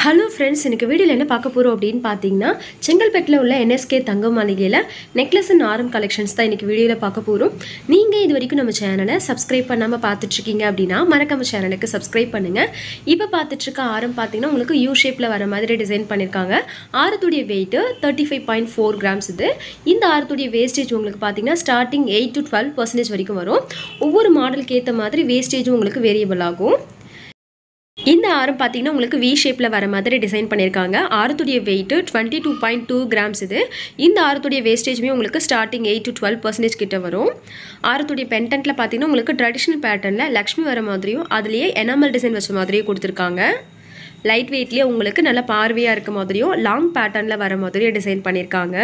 Hello friends எனக்கு வீடியோவில் என்ன பார்க்க போகிறோம் அப்படின்னு பார்த்தீங்கன்னா செங்கல்பேட்டில் உள்ள என்எஸ்கே தங்க மாளிகையில் நெக்லஸ் அண்ட் ஆரம் கலெக்ஷன்ஸ் தான் இன்றைக்கி வீடியோவில் பார்க்க போகிறோம் நீங்கள் இது வரைக்கும் நம்ம சேனலை சப்ஸ்கிரைப் பண்ணாமல் பார்த்துட்ருக்கீங்க அப்படின்னா மறக்காம சேனலுக்கு சப்ஸ்கிரைப் பண்ணுங்கள் இப்போ பார்த்துட்ருக்க ஆரம் பார்த்தீங்கன்னா உங்களுக்கு யூ ஷேப்பில் வர மாதிரி டிசைன் பண்ணியிருக்காங்க ஆரத்துடைய weight thirty five point four grams இது. இந்த ஆரத்துடைய வேஸ்டேஜ் உங்களுக்கு பார்த்தீங்கன்னா starting eight to twelve percentage வரைக்கும் வரும். ஒவ்வொரு மாடலுக்கு ஏற்ற மாதிரி வேஸ்டேஜும் உங்களுக்கு வேரியபிள் ஆகும். இந்த ஆரம் பார்த்தீங்கன்னா உங்களுக்கு வி ஷேப்பில் வர மாதிரி டிசைன் பண்ணியிருக்காங்க. ஆரத்துடைய weight twenty two point two grams இது. இந்த ஆரத்துடைய வேஸ்டேஜுமே உங்களுக்கு starting eight to twelve percentage கிட்ட வரும். ஆரத்துடைய பென்டென்ட்டில் பார்த்தீங்கன்னா உங்களுக்கு ட்ரெடிஷ்னல் பேட்டர்னில் லக்ஷ்மி வர மாதிரியும் அதுலேயே எனாமல் டிசைன் வச்ச மாதிரியும் கொடுத்துருக்காங்க. லைட் வெயிட்லேயே உங்களுக்கு நல்ல பார்வையாக இருக்க மாதிரியும் லாங் பேட்டர்னில் வர மாதிரியும் டிசைன் பண்ணியிருக்காங்க.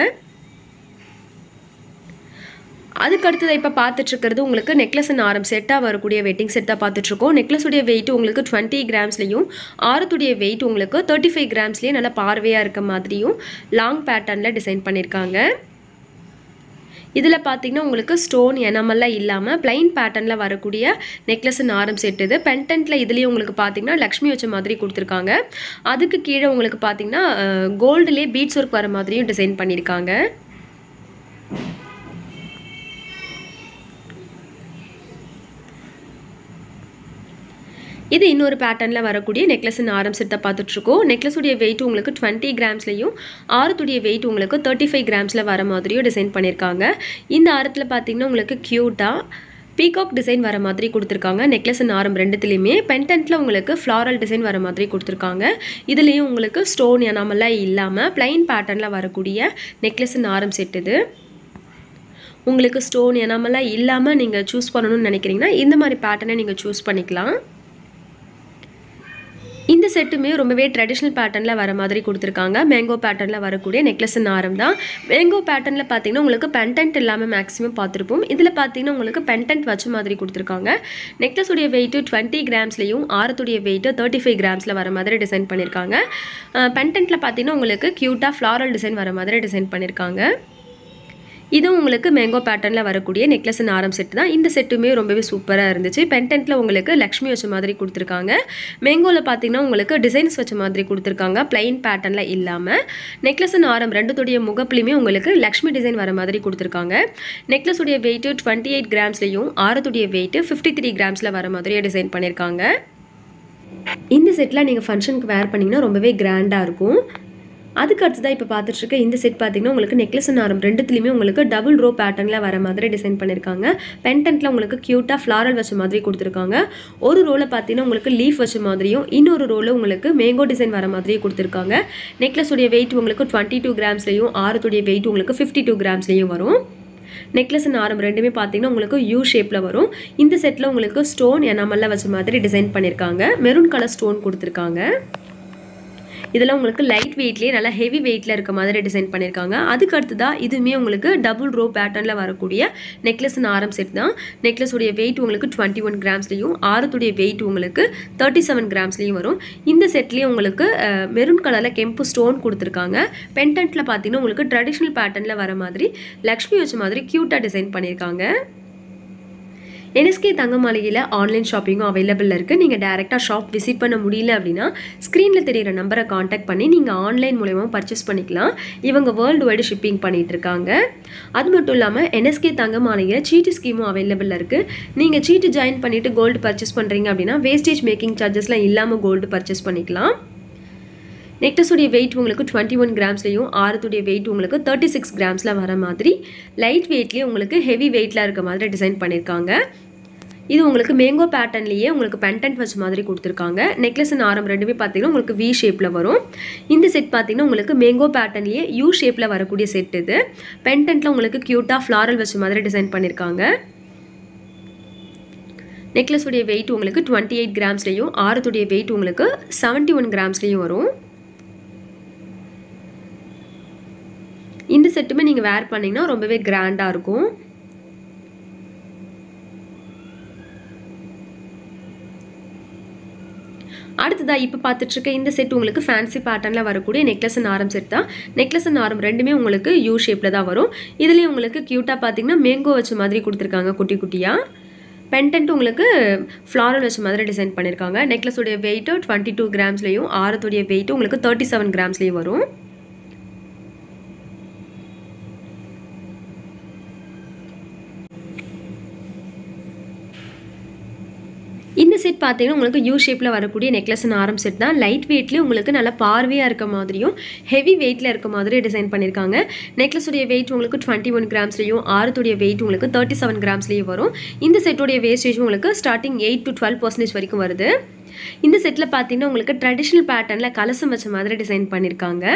அதுக்கு அடுத்தது இப்போ பார்த்துட்ருக்கிறது உங்களுக்கு நெக்லஸ் அண்ட் ஆரம் செட்டாக வரக்கூடிய வெட்டிங் செட் தான் பார்த்துட்ருக்கோம் நெக்லஸுடைய வெயிட் உங்களுக்கு டுவெண்ட்டி கிராம்ஸ்லேயும் ஆரத்துடைய வெயிட் உங்களுக்கு தேர்ட்டி ஃபைவ் கிராம்ஸ்லேயும் நல்லா பார்வையாக இருக்க மாதிரியும் லாங் பேட்டர்னில் டிசைன் பண்ணியிருக்காங்க இதில் பார்த்தீங்கன்னா உங்களுக்கு ஸ்டோன் எனமெல்லாம் இல்லாமல் பிளைன் பேட்டர்னில் வரக்கூடிய நெக்லஸ் ஆரம் செட் இது. பென்டென்ட்டில் இதுலேயும் உங்களுக்கு பார்த்தீங்கன்னா லக்ஷ்மி வச்ச மாதிரி கொடுத்துருக்காங்க. அதுக்கு கீழே உங்களுக்கு பார்த்தீங்கன்னா கோல்டுலேயே பீட்ஸ் ஒர்க் வர மாதிரியும் டிசைன் பண்ணியிருக்காங்க இது இன்னொரு பேட்டர்னில் வரக்கூடிய நெக்லஸ் ஆரம் செட்டை தான் பார்த்துட்ருக்கோம் நெக்லஸுடைய வெயிட் உங்களுக்கு டுவெண்ட்டி கிராம்ஸ்லையும் ஆரத்துடைய வெயிட் உங்களுக்கு தேர்ட்டி ஃபைவ் கிராம்ஸில் வர மாதிரியும் டிசைன் பண்ணியிருக்காங்க இந்த ஆரத்தில் பார்த்தீங்கன்னா உங்களுக்கு க்யூட்டாக பீகாக் டிசைன் வர மாதிரி கொடுத்துருக்காங்க. நெக்லஸ் அண்ட் ஆரம் ரெண்டுத்துலேயுமே. பென்டென்ட்டில் உங்களுக்கு ஃப்ளாரல் டிசைன் வர மாதிரி கொடுத்துருக்காங்க. இதுலேயும் உங்களுக்கு ஸ்டோன் எனாமெல்லாம் இல்லாமல் பிளைன் பேட்டர்னில் வரக்கூடிய நெக்லஸ் அண்ட் ஆரம் செட் இது. உங்களுக்கு ஸ்டோன் எனாமெல்லாம் இல்லாமல் நீங்கள் சூஸ் பண்ணணும்னு நினைக்கிறீங்கன்னா இந்த மாதிரி பேட்டர்னை நீங்கள் சூஸ் பண்ணிக்கலாம். ரெண்டு செட்டுமே ரொம்பவே ட்ரெடிஷ்னல் பேட்டர்னில் வர மாதிரி கொடுத்துருக்காங்க. மேங்கோ பேட்டர்னில் வரக்கூடிய நெக்லஸ் ஆரம் தான். மேங்கோ பேட்டர்னில் பார்த்தீங்கன்னா உங்களுக்கு பென்டென்ட் இல்லாமல் மேக்ஸிமம் பார்த்துருப்போம். இதில் பார்த்தீங்கன்னா உங்களுக்கு பென்டென்ட் வச்ச மாதிரி கொடுத்துருக்காங்க. நெக்லஸுடைய வெயிட்டு டுவெண்ட்டி கிராம்ஸ்லையும் ஆரத்துடைய வெயிட்டு தேர்ட்டி ஃபைவ் கிராம்ஸில் வர மாதிரி டிசைன் பண்ணியிருக்காங்க பென்டென்ட்டில் பார்த்தீங்கன்னா உங்களுக்கு க்யூட்டாக ஃப்ளாரல் டிசைன் வர மாதிரி டிசைன் பண்ணியிருக்காங்க இதுவும் உங்களுக்கு மேங்கோ பேட்டர்னில் வரக்கூடிய நெக்லஸ் அண்ட் ஆரம் செட் தான். இந்த செட்டுமே ரொம்பவே சூப்பராக இருந்துச்சு. பென்டென்ட்டில் உங்களுக்கு லக்ஷ்மி வச்ச மாதிரி கொடுத்துருக்காங்க. மேங்கோவில் பார்த்தீங்கன்னா உங்களுக்கு டிசைன்ஸ் வச்ச மாதிரி கொடுத்துருக்காங்க. பிளைன் பேட்டர்னில் இல்லாமல் நெக்லஸ் அண்ட் ஆரம் ரெண்டுத்துடைய முகப்புலையுமே உங்களுக்கு லக்ஷ்மி டிசைன் வர மாதிரி கொடுத்துருக்காங்க. நெக்லஸுடைய வெயிட்டு டுவெண்ட்டி எயிட் கிராம்ஸ்லையும் ஆரத்துடைய வெயிட்டு ஃபிஃப்டி த்ரீ கிராம்ஸில் வர மாதிரியே டிசைன் பண்ணியிருக்காங்க இந்த செட்டில் நீங்கள் ஃபங்க்ஷனுக்கு வேர் பண்ணிங்கன்னா ரொம்பவே கிராண்டாக இருக்கும். அதுக்கு அடுத்ததாக இப்போ பார்த்துட்ருக்க இந்த செட் பார்த்தீங்கன்னா உங்களுக்கு நெக்லஸ் ஆரம் ரெண்டுத்துலையுமே உங்களுக்கு டபுள் ரோ பேட்டர்னில் வர மாதிரி டிசைன் பண்ணியிருக்காங்க பென்டென்ட்டில் உங்களுக்கு க்யூட்டாக ஃப்ளாரல் வச்ச மாதிரி கொடுத்துருக்காங்க. ஒரு ரோவில் பார்த்தீங்கன்னா உங்களுக்கு லீஃப் வச்ச மாதிரியும் இன்னொரு ரோவில் உங்களுக்கு மேங்கோ டிசைன் வர மாதிரியும் கொடுத்துருக்காங்க. நெக்லஸுடைய வெயிட் உங்களுக்கு டுவெண்ட்டி டூ கிராம்ஸ்லையும் ஆரத்துடைய வெயிட் உங்களுக்கு ஃபிஃப்டி டூ கிராம்ஸ்லையும் வரும். நெக்லஸ் அண்ட் ஆரம் ரெண்டுமே பார்த்தீங்கன்னா உங்களுக்கு யூ ஷேப்பில் வரும். இந்த செட்டில் உங்களுக்கு ஸ்டோன் எனாமல்ல வச்ச மாதிரி டிசைன் பண்ணியிருக்காங்க மெரூன் கலர் ஸ்டோன் கொடுத்துருக்காங்க. இதெல்லாம் உங்களுக்கு லைட் வெயிட்லேயே நல்லா ஹெவி வெயிட்டில் இருக்க மாதிரி டிசைன் பண்ணியிருக்காங்க அதுக்கு அடுத்ததாக இதுவுமே உங்களுக்கு டபுள் ரோ பேட்டர்னில் வரக்கூடிய நெக்லஸ் ஆரம் செட் தான். நெக்லஸுடைய வெயிட் உங்களுக்கு டுவெண்ட்டி ஒன் கிராம்ஸ்லையும் ஆரத்துடைய வெயிட் உங்களுக்கு தேர்ட்டி செவன் கிராம்ஸ்லையும் வரும். இந்த செட்லேயே உங்களுக்கு மெரூன் கலரில் கெம்பு ஸ்டோன் கொடுத்துருக்காங்க. பென்டென்ட்டில் பார்த்தீங்கன்னா உங்களுக்கு ட்ரெடிஷ்னல் பேட்டர்னில் வர மாதிரி லக்ஷ்மி வச்ச மாதிரி க்யூட்டாக டிசைன் பண்ணியிருக்காங்க என்எஸ்கே தங்க மாளிகையில் ஆன்லைன் ஷாப்பிங்கும் அவைலபிள் இருக்குது நீங்கள் டேரெக்டாக ஷாப் விசிட் பண்ண முடியல அப்படின்னா ஸ்க்ரீனில் தெரியிற நம்பரை காண்டாக்ட் பண்ணி நீங்கள் ஆன்லைன் மூலயமா பர்ச்சேஸ் பண்ணிக்கலாம். இவங்க வேர்ல்டு வைடு ஷிப்பிங் பண்ணிகிட்டு இருக்காங்க. அது மட்டும் இல்லாமல் என்எஸ்கே தங்க மாளிகையில் சீட்டு ஸ்கீமும் அவைலபிள் இருக்குது நீங்கள் சீட்டு ஜாயின் பண்ணிவிட்டு கோல்டு பர்ச்சேஸ் பண்ணுறீங்க அப்படின்னா வேஸ்டேஜ் மேக்கிங் சார்ஜஸ்லாம் இல்லாமல் கோல்டு பர்ச்சேஸ் பண்ணிக்கலாம். நெக்டஸுடைய வெயிட் உங்களுக்கு டுவெண்ட்டி ஒன் கிராம்ஸ்லையும் ஆரத்துடைய வெயிட் உங்களுக்கு தேர்ட்டி சிக்ஸ் கிராம்ஸில் வர மாதிரி லைட் வெயிட்லேயே உங்களுக்கு ஹெவி வெயிட்டில் இருக்க மாதிரி டிசைன் பண்ணியிருக்காங்க இது உங்களுக்கு மேங்கோ பேட்டர்ன்லேயே உங்களுக்கு பென்டென்ட் வச்ச மாதிரி கொடுத்துருக்காங்க. நெக்லஸ் அண்ட் ஆரம் ரெண்டுமே பார்த்தீங்கன்னா உங்களுக்கு வி ஷேப்பில் வரும். இந்த செட் பார்த்தீங்கன்னா உங்களுக்கு மேங்கோ பேட்டர்ன்லேயே யூ ஷேப்பில் வரக்கூடிய செட் இது. பென்டென்ட்டில் உங்களுக்கு க்யூட்டாக ஃப்ளாரல் வச்ச மாதிரி டிசைன் பண்ணியிருக்காங்க நெக்லஸுடைய வெயிட் உங்களுக்கு டுவெண்ட்டி எயிட் கிராம்ஸ்லேயும் ஆரத்துடைய வெயிட் உங்களுக்கு செவன்ட்டி ஒன் கிராம்ஸ்லேயும் வரும். இந்த செட்டுமே நீங்கள் வேர் பண்ணிங்கன்னா ரொம்பவே கிராண்டாக இருக்கும். அடுத்ததாக இப்போ பார்த்துட்ருக்க இந்த செட் உங்களுக்கு ஃபேன்சி பேட்டர்னில் வரக்கூடிய நெக்லஸ் அண்ட் ஆரம் செட் தான். நெக்லஸ் அண்ட் ஆரம் ரெண்டுமே உங்களுக்கு யூ ஷேப்பில் தான் வரும். இதுலேயும் உங்களுக்கு க்யூட்டாக பார்த்தீங்கன்னா மேங்கோ வச்ச மாதிரி கொடுத்துருக்காங்க குட்டி குட்டியாக பென்டென்ட் உங்களுக்கு ஃப்ளாரல் வச்ச மாதிரி டிசைன் பண்ணியிருக்காங்க நெக்லஸுடைய வெயிட்டு டுவெண்ட்டி டூ கிராம்ஸ்லேயும் ஆரத்துடைய வெயிட்டு உங்களுக்கு தேர்ட்டி செவன் கிராம்ஸ்லேயும் வரும். இந்த செட் பார்த்தீங்கன்னா உங்களுக்கு யூ ஷேப்பில் வரக்கூடிய நெக்லஸ் ஆரம் செட் தான். லைட் வெயிட்லேயும் உங்களுக்கு நல்லா பார்வையாக இருக்க மாதிரியும் ஹெவி வெயிட்டில் இருக்க மாதிரி டிசைன் பண்ணியிருக்காங்க நெக்லஸுடைய வெயிட் உங்களுக்கு டுவெண்ட்டி ஒன் கிராம்ஸ்லையும் ஆரத்துடைய வெயிட் உங்களுக்கு தேர்ட்டி செவன் கிராம்ஸ்லேயும் வரும். இந்த செட்டுடைய வேஸ்டேஜ் உங்களுக்கு starting eight to twelve percentage வரைக்கும் வருது. இந்த செட்டில் பார்த்தீங்கன்னா உங்களுக்கு ட்ரெடிஷ்னல் பேட்டர்னில் கலசம் வச்ச மாதிரி டிசைன் பண்ணியிருக்காங்க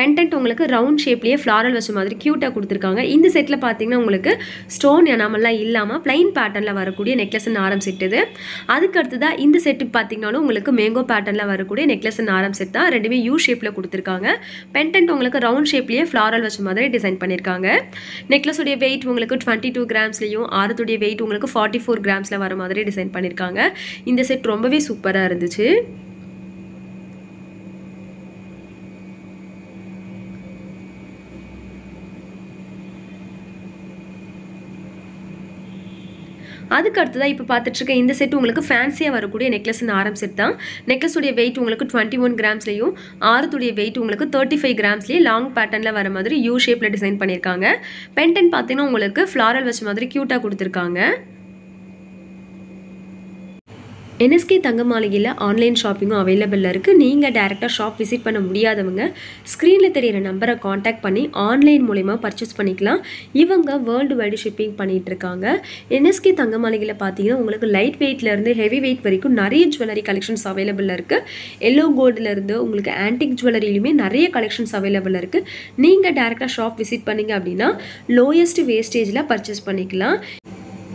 பென்டென்ட் உங்களுக்கு ரவுண்ட் ஷேப்லேயே ஃப்ளாரல் வச்ச மாதிரி க்யூட்டாக கொடுத்துருக்காங்க. இந்த செட்டில் பார்த்தீங்கன்னா உங்களுக்கு ஸ்டோன் எனாமெல்லாம் இல்லாமல் பிளைன் பேட்டர்னில் வரக்கூடிய நெக்லஸ் ஆரம் செட் இது. அதுக்கு அடுத்ததாக இந்த செட்டு பார்த்தீங்கன்னாலும் உங்களுக்கு மேங்கோ பேட்டர்னில் வரக்கூடிய நெக்லஸ் ஆரம் செட் தான் ரெண்டுமே யூ ஷேப்பில் கொடுத்துருக்காங்க. பென்டென்ட் உங்களுக்கு ரவுண்ட் ஷேப்லேயே ஃப்ளாரல் வச்ச மாதிரி டிசைன் பண்ணியிருக்காங்க நெக்லஸுடைய வெயிட் உங்களுக்கு டுவெண்ட்டி டூ கிராம்ஸ்லையும் ஆரத்துடைய வெயிட் உங்களுக்கு ஃபார்ட்டி ஃபோர் கிராம்ஸில் வர மாதிரி டிசைன் பண்ணியிருக்காங்க இந்த செட் ரொம்பவே சூப்பராக இருந்துச்சு. அதுக்கு அடுத்ததாக இப்போ பார்த்துட்ருக்க இந்த செட் உங்களுக்கு ஃபேன்சியாக வரக்கூடிய நெக்லஸ் ஆரம் செட் தான். நெக்லஸுடைய வெயிட் உங்களுக்கு டுவெண்ட்டி ஒன் கிராம்ஸ்லையும் ஆரத்துடைய வெயிட் உங்களுக்கு தேர்ட்டி ஃபைவ் கிராம்ஸ்லேயே லாங் பேட்டர்னில் வர மாதிரி யூ ஷேப்பில் டிசைன் பண்ணியிருக்காங்க பென்டன் பார்த்தீங்கன்னா உங்களுக்கு ஃப்ளாரல் வச்ச மாதிரி க்யூட்டாக கொடுத்துருக்காங்க. என்எஸ்கே தங்க மாளிகையில் ஆன்லைன் ஷாப்பிங்கும் அவைலபிளில் இருக்குது நீங்கள் டேரெக்டாக ஷாப் விசிட் பண்ண முடியாதவங்க ஸ்க்ரீனில் தெரியிற நம்பரை காண்டாக்ட் பண்ணி ஆன்லைன் மூலயமா பர்ச்சேஸ் பண்ணிக்கலாம். இவங்க வேர்ல்டு வைடு ஷிப்பிங் பண்ணிகிட்டு இருக்காங்க என்எஸ்கே தங்க மாளிகையில் பார்த்தீங்கன்னா உங்களுக்கு லைட் வெயிட்லேருந்து ஹெவி வெயிட் வரைக்கும் நிறைய ஜுவல்லரி கலெக்ஷன்ஸ் அவைலபிளில் இருக்குது எல்லோ கோல்டுலேருந்து உங்களுக்கு ஆன்டிக் ஜுவல்லரியிலுமே நிறைய கலெக்ஷன்ஸ் அவைலபிளில் இருக்குது நீங்கள் டேரெக்டாக ஷாப் விசிட் பண்ணிங்க அப்படின்னா லோயஸ்ட் வேஸ்டேஜில் பர்ச்சேஸ் பண்ணிக்கலாம்.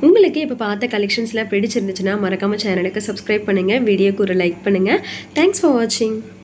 உங்களுக்கு இப்போ பார்த்த கலெக்ஷன்ஸ்லாம் பிடிச்சிருந்துச்சுன்னா மறக்காமல் சேனலுக்கு சப்ஸ்கிரைப் பண்ணுங்கள் வீடியோக்கு ஒரு லைக் பண்ணுங்கள் தேங்க்ஸ் ஃபார் வாட்சிங்